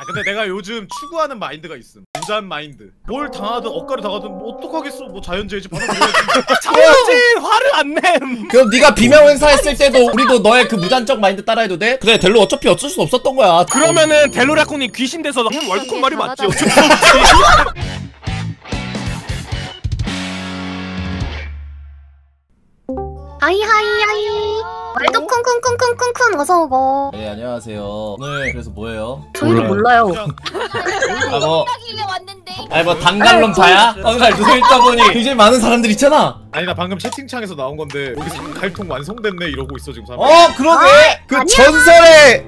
아 근데 내가 요즘 추구하는 마인드가 있음. 무잔 마인드. 뭘 당하든 엇가를 당하든 뭐 어떡하겠어. 뭐 자연재해지 받아들여야지. 자연지 화를 안 냄. 그럼 네가 비명 행사했을 때도 우리도 너의 그 무단적 마인드 따라해도 돼? 그래 델로 어차피 어쩔 수 없었던 거야. 그러면은 델로라콩이 귀신 돼서 형 월드컵 말이 맞지? 하이하이 하이 말도 쿵쿵쿵쿵쿵쿵 어서 오고. 네 안녕하세요. 오늘 그래서 뭐예요? 저희도 몰라요. 그냥 아뭐. 길래 왔는데. 아니 뭐 단갈론 파야? 방갈 누워 있다 보니 굉장히 많은 사람들 있잖아. 아니 나 방금 채팅창에서 나온 건데 여기 삼갈통 완성됐네 이러고 있어 지금 사람 어 그러게. 그 아니야. 전설의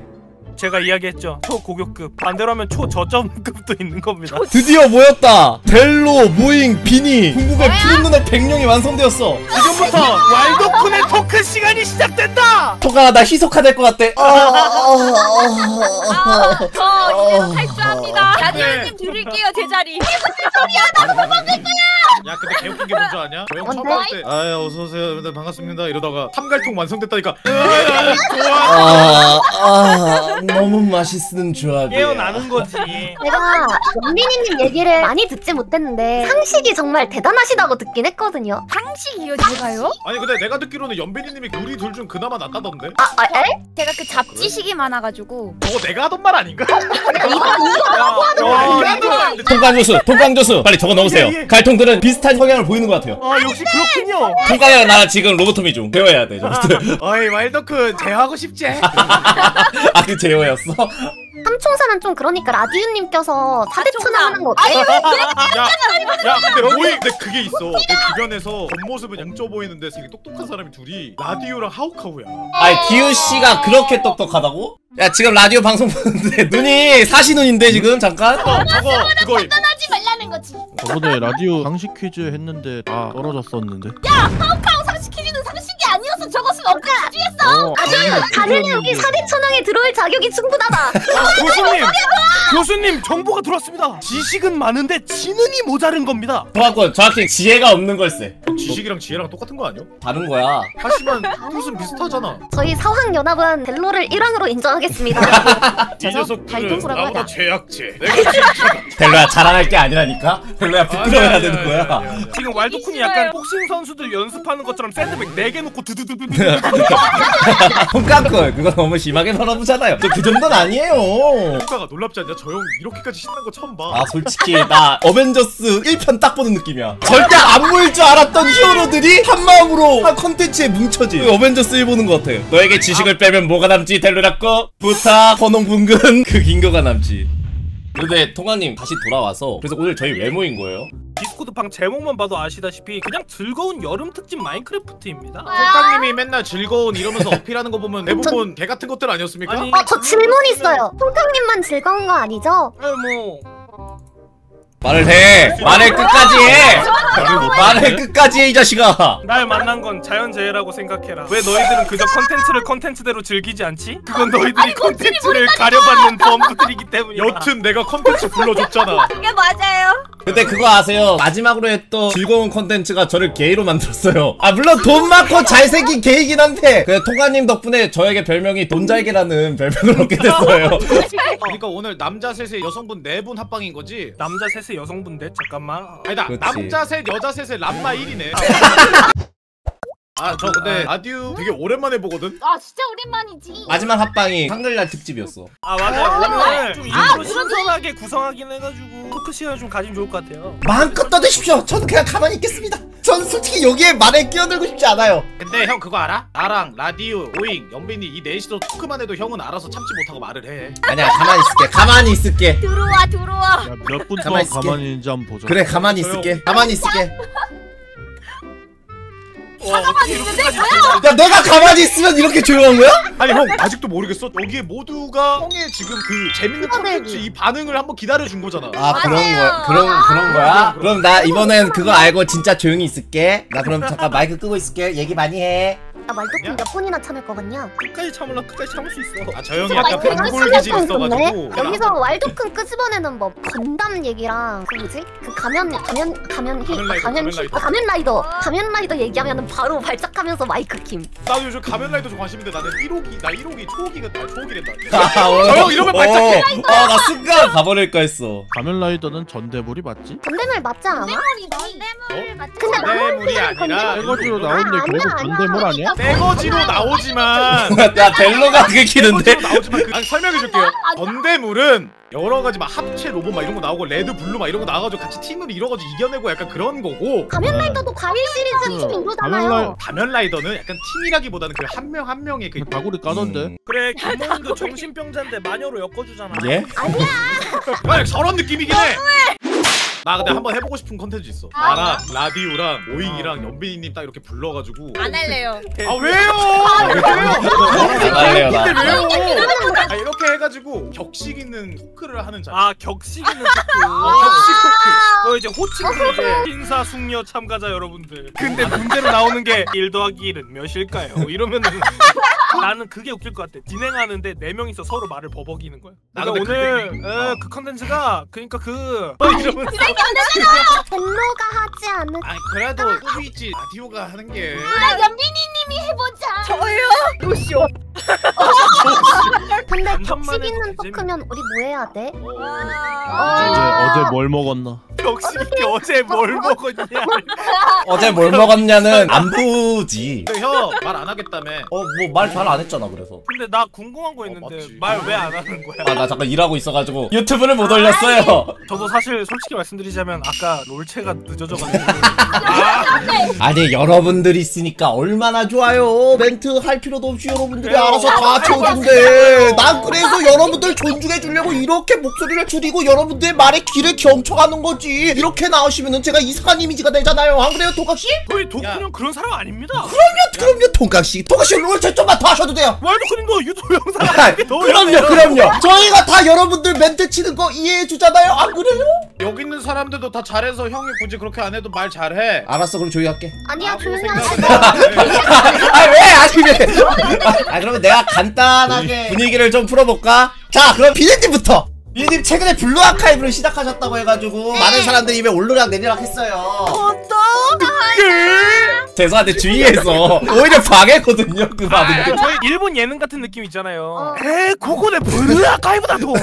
제가 이야기했죠. 초고교급. 반대로 하면 초저점급도 있는 겁니다. 드디어 모였다. 델로 모잉 비니. 궁극의 푸른 눈의 백룡이 완성되었어. 지금부터 왈도쿤의 토크 시간이 시작된다. 토가 나 희석화 될 것 같아. 아, 저 이대로 탈주합니다. 네. 나디오님 들을게요 제자리. 야? 근데 개웃긴 게 뭔지 아냐? 저형 처음? 봤을 때 아유 어서오세요. 네, 반갑습니다. 이러다가 삼갈통 완성됐다니까. 으아, 좋아. 아, 아 너무 맛있는 조합이야 깨어나는 거지. 제가 연민이님 얘기를 많이 듣지 못했는데 상식이 정말 대단하시다고 듣긴 했거든요 상식이요 제가요? 아니 근데 내가 듣기로는 연빈이님이 우리 둘 중 그나마 낫다던데? 아, 아 에? 제가 그 잡지식이 많아가지고 저거 내가 하던 말 아닌가? 이거 이거 내가 하던 말인데 통깡조수 통깡조수 빨리 적어 넣으세요 예, 예. 갈통들은 비슷한 성향을 보이는 것 같아요 아 역시 그렇군요. 통깡이랑 나 지금 로보토미 중 배워야 돼 저것들 어이 왈더큰 제하고 싶지? 아 그 제어였어? 삼총사는 좀 그러니까 라디오님 껴서 사대천왕 하는 거 어때? 야, 야, 근데 보이, 근데 그게 있어. 내 주변에서 겉모습은 얌쪄 보이는데 되게 똑똑한 사람이 둘이 라디오랑 하우카우야. 아니 디우 씨가 그렇게 똑똑하다고? 야 지금 라디오 방송 보는데 눈이 사시눈인데 지금 잠깐? 저거, 저거. 하지 말라는 거지 저번에 라디오 상식 퀴즈 했는데 다 떨어졌었는데 하우카우 상식 퀴즈는 상식이 아니 었어 저것은 업그레이드했어 어, 아주 다른 여기 사대천왕에 들어올 자격이 충분하다 교수님, 교수님 정보가 들어왔습니다. 지식은 많은데 지능이 모자른 겁니다. 정확건 정확히 지혜가 없는 걸세 지식이랑 지혜랑 똑같은 거 아니야? 다른 거야 하지만 뜻은 비슷하잖아. 저희 사황연합은 델로를 1왕으로 인정하겠습니다 이 녀석들은 나보다 죄악체. 델로야 자랑할 게 아니라니까? 델로야 부끄러워야 되는 거야. 지금 왈도쿤이 약간 복싱 선수들 연습하는 것처럼 샌드백 4개 놓고 두두두 두. 통깡걸 그거 너무 심하게 바라보잖아요. 저 그 정도는 아니에요. 효과가 놀랍지 않냐? 저 형 이렇게까지 신난 거 처음 봐. 아 솔직히 나 어벤져스 1편 딱 보는 느낌이야. 절대 안 모일 줄 알았던 히어로들이 한마음으로 한 컨텐츠에 뭉쳐진 어벤져스 1 보는 것 같아 너에게 지식을 빼면 뭐가 남지? 델로라꺼 부탁 헌홍분근? 그 긴 거가 남지. 근데 통화님 다시 돌아와서 그래서 오늘 저희 왜 모인 거예요? 디스코드 방 제목만 봐도 아시다시피 그냥 즐거운 여름 특집 마인크래프트입니다. 통깡님이 맨날 즐거운 이러면서 어필하는 거 보면 대부분 개 같은 것들 아니었습니까? 아니, 어, 저 질문 있어요 통깡님만 즐거운 거 아니죠? 아니 뭐 말을 해 말을 끝까지 해 말을 끝까지 해 이 자식아 날 만난 건 자연재해라고 생각해라. 왜 너희들은 그저 컨텐츠를 컨텐츠대로 즐기지 않지? 그건 너희들이 컨텐츠를 가려받는 범부들이기 때문이야. 여튼 내가 컨텐츠 불러줬잖아. 그게 맞아요 근데 그거 아세요? 마지막으로 했던 즐거운 컨텐츠가 저를 게이로 만들었어요. 아 물론 돈 많고 잘생긴 게이긴 한데 그 통깡님 덕분에 저에게 별명이 돈잘게라는 별명을 얻게 됐어요. 그러니까 오늘 남자 셋에 여성분 네 분 합방인 거지? 남자 셋의 여성분들 잠깐만. 아니다 그렇지. 남자 셋 여자 셋에 람마 1이네 아 저 근데 라디오 되게 오랜만에 보거든? 아 진짜 오랜만이지 마지막 합방이 한글날 특집이었어. 아 맞아요. 오늘 좀 일부러 신선하게 구성하긴 해가지고 토크 시간 좀 가지면 좋을 것 같아요. 마음껏 떠드십시오. 저는 그냥 가만히 있겠습니다. 전 솔직히 여기에 말에 끼어들고 싶지 않아요. 근데 형 그거 알아? 나랑 라디오, 오잉, 연빈이 이 넷이서 토크만 해도 형은 알아서 참지 못하고 말을 해 아니야 가만히 있을게. 가만히 있을게. 들어와 들어와 몇 분 가만히 동안 있을게. 가만히 있는지 한번 보자 그래 가만히 있을게. 가만히 있을게. 와 어떻게 이렇게까지 야? 내가 가만히 있으면 이렇게 조용한 거야? 아니 형 아직도 모르겠어? 여기에 모두가 형의 지금 그 재밌는 콘텐츠 이 반응을 한번 기다려준 거잖아. 아 그런 맞아요. 거야 그런 그런 거야? 그럼 나 이번엔 그거 알고 진짜 조용히 있을게. 나 그럼 잠깐 마이크 끄고 있을게. 얘기 많이 해 야 왈도쿤 몇 분이나 참을 거 같냐? 끝까지 참으려 끝까지 참을 수 있어 아저 형이 아, 약간 심각한 건데? 있어가지고 여기서 왈도큰 끄집어내는 뭐 건담 얘기랑 그 뭐지? 그 가면 가면 가면 히 가면라이더, 가면 히 가면라이더. 아, 가면 라이더 가면 라이더 얘기하면은 바로 발작하면서 마이크 킴. 나도 요즘 가면 라이더 좀 관심인데 나는 1호기 나 1호기 초호기가 아 초호기랜다 아, 어, 저형 이러면 발작해. 어, 아, 나 순간 가버릴까 했어. 가면 라이더는 전대물이 맞지? 전대물 맞지 않아? 전대물이 맞지? 근데 아니라 떼거지로 일로- 나오는데 아, 결국 전대물 아니야? 떼거지로 나오지만 야, 델로가 그게 키는데? 나오지만 그, 아니 설명해 줄게요 전대물은 여러 가지 막 합체 로봇 막 이런 거 나오고 레드 블루 막 이런 거 나와가지고 같이 팀으로 이뤄가지고 이겨내고 약간 그런 거고 가면라이더도 과일 시리즈 팀 이루잖아요. 가면라이- 가면라이더는 약간 팀이라기보다는 그 한 명 한 명의 그 다구리 까던데. 음. 그래 김모님도 정신병자인데 마녀로 엮어주잖아 예? 그냥 저런 느낌이긴 해. 나 근데 한번 해보고 싶은 컨텐츠 있어. 아, 나랑 라디오랑 오잉이랑 연빈이님 딱 이렇게 불러가지고. 안 할래요. 아 왜요? 왜요? 안 할래요, 나. 근데 왜요? 아 이렇게 해가지고 격식 있는 토크를 하는 자. 아 격식 있는 토크 어, 격식 토크. 너 이제 호칭 이제 신사 숙녀 참가자 여러분들 근데 문제로 나오는 게1 더하기 1은 몇일까요? 이러면은 나는 그게 웃길 것 같아 진행하는데 네 명이서 서로 말을 버벅이는 거야 나도 그러니까 근데 오늘 그게- 에, 어. 그 컨텐츠가 그러니까 그 어, 이러면서 델로가 하지 않을. 아니 그래도 소비지 라디오가 하는 게. 나 연빈이님이 해보자. 저요? 노쇼. 근데 되지. 토크면 우리 뭐 해야 돼? 어제 어제 뭘 먹었나? 격식 있게 어제 뭘 먹었냐 어제 뭘 먹었냐는 안부지. 근데 형말 안 하겠다며. 어, 뭐 말 잘 안 했잖아, 그래서. 근데 나 궁금한 거 있는데 맞지. 말왜 안 하는 거야 아, 나 잠깐 일하고 있어가지고 유튜브를 못 올렸어요. 저도 사실 솔직히 말씀드리자면 아까 롤체가 늦어져가지고 아니, 여러분들 있으니까 얼마나 좋아요. 멘트 할 필요도 없이 여러분들이 그래요. 알아서 다 채워준대. 난 그래서 여러분들 존중해주려고 이렇게 목소리를 줄이고 여러분들의 말에 귀를 경청하는 거지. 이렇게 나오시면은 제가 이상한 이미지가 되잖아요. 안 그래요, 통각씨? 저희 도쿠는 그런 사람 아닙니다 그럼요, 통각씨. 통각씨 롤체 좀만 더 하셔도 돼요. 왈도쿠님도 유튜브 영상 아, 그럼요. 그럼요. 저희가 다 여러분들 멘트 치는 거 이해해 주잖아요. 안 그래요? 여기 있는 사람들도 다 잘해서 형이 굳이 그렇게 안 해도 말 잘해. 알았어, 그럼 조용히 할게. 아니야 조용히 생각을 하지. 해. 아, 왜? 아니, 왜? 아, 그러면 내가 간단하게 분위기를 좀 풀어볼까? 자, 그럼 비디님부터. 비디님 최근에 블루 아카이브를 시작하셨다고 해가지고 많은 사람들이 입에 올르락 내리락 했어요. 죄송한데 주위에서 오히려 방해거든요, 그 말은. 아, 저희 일본 예능 같은 느낌 있잖아요. 어. 에, 그거네ブルー 아카이브다도.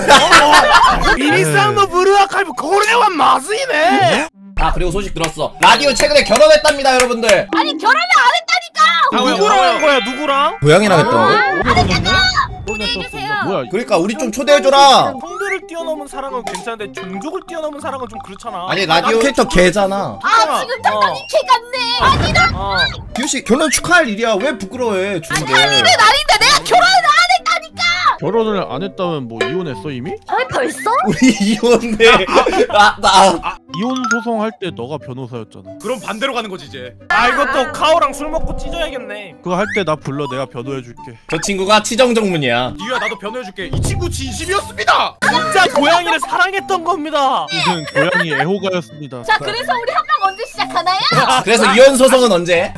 미니상노ブルー 아카이브 고래와 마즈이네. 아, 그리고 소식 들었어. 라디오 최근에 결혼했답니다, 여러분들. 아니 결혼을 안 했다니까. 누구랑 한 거야? 누구랑? 고양이랑 했던 거? 계세요. 뭐야? 그러니까 우리 좀 초대해 줘라. 성별을 뛰어넘은 사랑은 괜찮은데 종족을 뛰어넘은 사랑은 좀 그렇잖아. 아니, 라디오 캐릭터 개잖아. 아 지금 당당히 개 같네. 아니다. 어. 기우씨, 결혼 축하할 일이야. 왜 부끄러워해, 주인데. 아니는 아닌데 내가 결혼을 안 했다니까. 결혼을 안 했다면 뭐 이혼했어 이미? 어 벌써? 우리 이혼해. 아, 나. 이혼 소송할 때 너가 변호사였잖아. 그럼 반대로 가는 거지 이제. 아 이것도 카오랑 술 먹고 찢어야겠네. 그거 할 때 나 불러 내가 변호해줄게. 저 친구가 치정정문이야. 니야 나도 변호해줄게. 이 친구 진심이었습니다. 진짜 고양이를 사랑했던 겁니다. 무슨 고양이 애호가였습니다. 자 그래서 우리 한명 언제 시작하나요? 그래서 이혼 소송은 언제?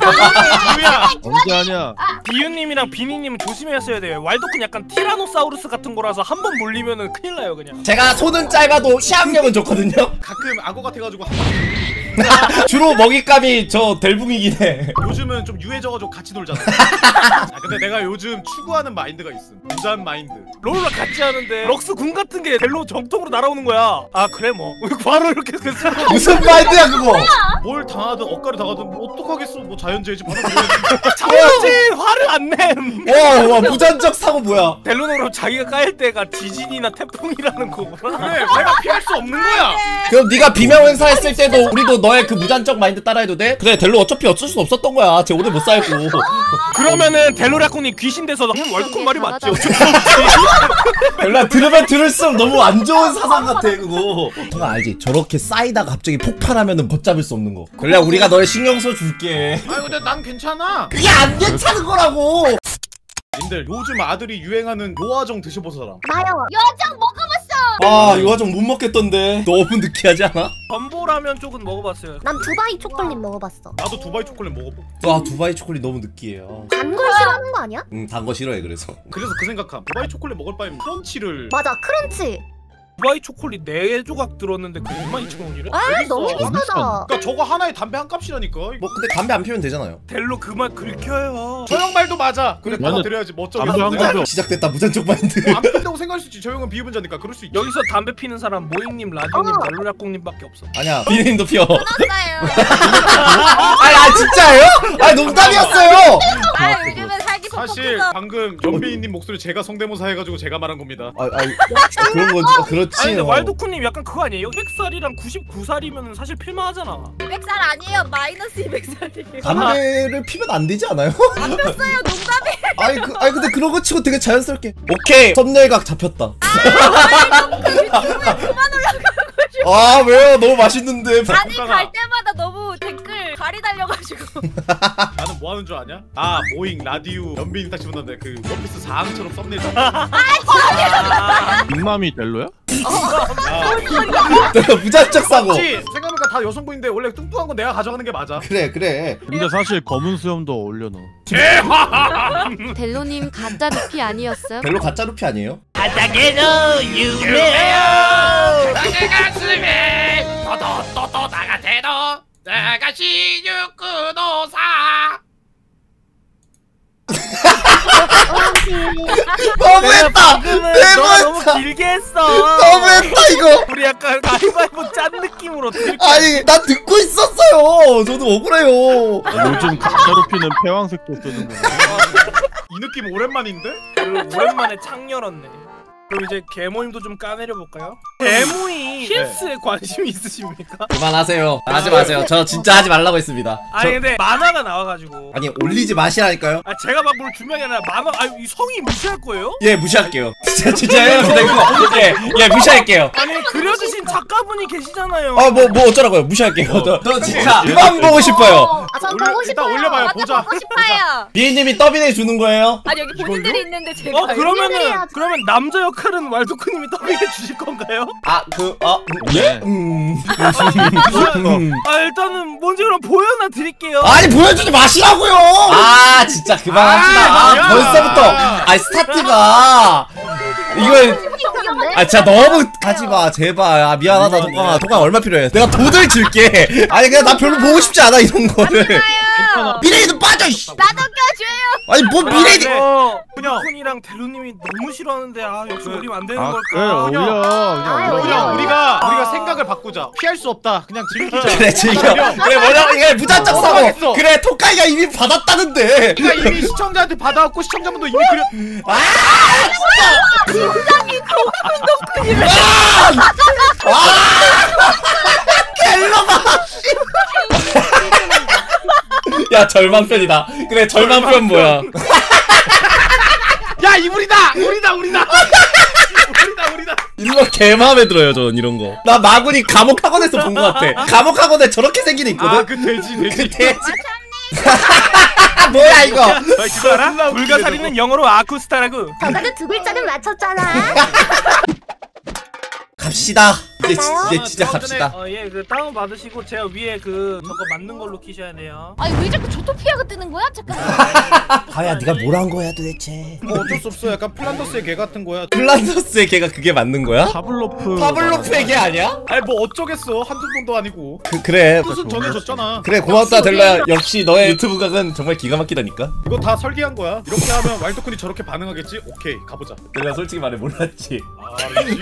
누야. 언제 하냐? 비윤님이랑 비니님은 조심했어야 돼요. 왈도쿤 약간 티라노사우루스 같은 거라서 한번 물리면은 큰일 나요 그냥. 제가 손은 짧아도 치악력은 좋거든요. 가끔 악어 같아가지고 한 주로 먹잇감이 저 델붕이긴 해. 요즘은 좀 유해져가지고 같이 놀잖아. 아, 근데 내가 요즘 추구하는 마인드가 있음. 무잔 마인드. 롤을 같이 하는데 럭스 궁 같은 게 델로 정통으로 날아오는 거야. 아 그래 뭐. 바로 이렇게 됐어. 무슨 마인드야 그거? 뭘 당하든 억가를 당하든 뭐 어떡하겠어. 뭐 자연재해지 받아들여야지. 자연지 화를 안 냄. 와, 와 무잔적 사고 뭐야? 델로노로 자기가 까일 때가 지진이나 태풍이라는 거구나. 그래 내가 피할 수 없는 거야. 그럼 네가 비명 행사했을 때도 우리도 너의 그 무잔적 마인드 따라해도 돼? 그래 델로 어차피 어쩔 수 없었던 거야. 쟤 오래 못 살고. 그러면은 델로라쿤이 귀신 돼서 음 월드컵 말이 맞죠. 델라 들으면 들을수록 너무 안 좋은 사상 같아 그거. 그거 알지? 저렇게 쌓이다가 갑자기 폭발하면은 걷잡을 수 없는 거. 그래 우리가 너의 신경 써 줄게. 아니 근데 난 괜찮아. 그게 안 괜찮은 거라고. 님들 요즘 애들이 유행하는 요아정 사람. 나 요아정 먹어봤어. 아 이거 좀못 먹겠던데 너무 느끼하지 않아? 전보라면 쪽은 먹어봤어요. 난 두바이 초콜릿 먹어봤어. 나도 두바이 초콜릿 먹어보. 아 두바이 초콜릿 너무 느끼해요 단 걸 싫어하는 거 아니야? 응단 거 싫어해 그래서 그래서 그 생각함. 두바이 초콜릿 먹을 바에는 크런치를. 맞아 크런치. 두바이 초콜릿 4 조각 들었는데 그 22,000원이래? 아 너무 비싸. 비싸다. 그러니까 저거 하나에 담배 한 갑이라니까. 뭐 근데 담배 안 피우면 되잖아요 델로 그만 긁혀요. 저 형 말도 맞아. 그래. 담배 한 내가 가벼. 시작됐다 무전적 마인드 안 핀다고 생각할 수 있지. 저 형은 비흡연자니까 그럴 수 있지. 여기서 담배 피는 사람 모잉님, 라디오님, 어. 멜로약공님밖에 없어. 아니야 비님도 피워 끊었어요. 아니 아 진짜예요? 아니 농담이었어요 사실 퍽퍽해서. 방금 연비인님 목소리 제가 성대모사 해가지고 제가 말한 겁니다. 아, 아 그런 거지 아, 그렇지 아니 근데 어. 왈도쿠님 약간 그거 아니에요? 100살이랑 99살이면 사실 필마하잖아. 200살 아니에요. 마이너스 200살이에요. 담배를 피면 안 되지 않아요? 안 폈어요. 농담이. 아니 그 아니 근데 그런 거 치고 되게 자연스럽게 오케이 섭렬각 잡혔다 아 왜요 너무 맛있는데 아니 갈 때마다 너무 댓글 가리 달려가 지고. 나는 뭐 하는 줄 아냐? 아 모잉 라디오 연비인 딱 집어넣는데 그 원피스 4항처럼 썸네일 잡아. 빅맘이 델로야? 무작정 싸고. 생각해보니까 다 여성분인데 원래 뚱뚱한 건 내가 가져가는 게 맞아. 그래 그래 근데 사실 검은 수염도 올려놔. 델로님 가짜 루피 아니었어요? 별로 가짜 루피 아니에요? 너무했다 방금은 너가 너무 너무했다 길게 했어. 너무했다 이거 우리 약간 가위바위보 짠 느낌으로 들게. 아니 나 듣고 있었어요 저도 억울해요 요즘 가짜 루피는 패왕색도 쓰는구나. 이 느낌 오랜만인데? 그 오랜만에 창 열었네. 그럼 이제 개모임도 좀 까내려 볼까요? 개모임 힐스에 관심이 있으십니까? 그만하세요 하지 마세요 저 진짜 하지 말라고 했습니다 아니 저, 근데 만화가 나와가지고. 아니 올리지 마시라니까요 아 제가 막뭘게 아니라 만화 아이 성이 무시할 거예요? 예 무시할게요 진짜 진짜 여러분 이거 예예 무시할게요 아니 그려주신 작가분이 계시잖아요. 아 뭐 뭐 어쩌라고요 무시할게요 저, 저 진짜 그만 보고 싶어요 아저 올려- 보고 싶어요. 올려봐요. 맞아 보자. 보고 싶어요. 비님이 더빙해 주는 거예요? 아니 여기 본인들이 있는데 제가. 어 그러면은. 그러면 남자 역 할은 왈도크님이 더빙해 주실 건가요? 아 그 어 예? 음. 아 일단은 뭔지 그럼 보여나 드릴게요. 아니 보여주지 마시라고요 아 진짜 그만합시다 아, 야. 벌써부터 아 스타트가 이거. 아 진짜 너무 하지마 제발 아 미안하다 동강아 동강 얼마 필요해 내가 돈을 줄게 아니 그냥 나 별로 보고 싶지 않아 이런 거를. 미래이도 빠져 이씨 나도 껴줘요. 아니 뭐 미래이 어, 그냥 쿤이랑 델루님이 너무 싫어하는데 아 역시 그- 올리면 안 되는 아 그래 걸까? 올려. 아, 그냥 올려. 그냥 올려. 우리가 우리가 생각을 바꾸자. 피할 수 없다. 그냥 즐기자. 그래 즐겨 그래 뭐냐 이게 무작정 사고 어떡하겠어. 그래 토카이가 이미 받았다는데 우리가 이미 시청자한테 받아왔고 시청자분도 이미 그려. 야 절망편이다 그래 절망편 뭐야 야 이불이다. 우리다 우리다. 이런 거 개 마음에 들어요 전 이런 거 나 마구니 감옥 학원에서 본거 같아 감옥 학원에 저렇게 생긴 애 있거든 아그 돼지 그 돼지. 돼지 뭐야 이거 아, 그거 알아? 불가사리는 영어로 아쿠스타라고. 저거는 두 글자는 맞췄잖아. 갑시다 이제, 지-? 이제 진짜 갑시다 어예 그 다운 받으시고 제가 위에 그 저거 맞는 걸로 키셔야 돼요. 아니 왜 자꾸 조토피아가 뜨는 거야? 잠깐. 가야 네가 뭘 한 거야 도대체 뭐 어쩔 수 없어. 약간 플란더스의 개 같은 거야. 플란더스의 개가 그게 맞는 거야? 파블로프. 파블로프의 개 아니야? 아니 뭐 어쩌겠어. 한두 번도 아니고. 그, 그래 뜻은 전해줬잖아. 그래 고맙다 델로야 역시 너의 유튜브 각은 정말 기가 막히다니까 이거 다 설계한 거야. 이렇게 하면 왈도쿤이 저렇게 반응하겠지? 오케이 가보자. 내가 솔직히 말해 몰랐지 아, 알지.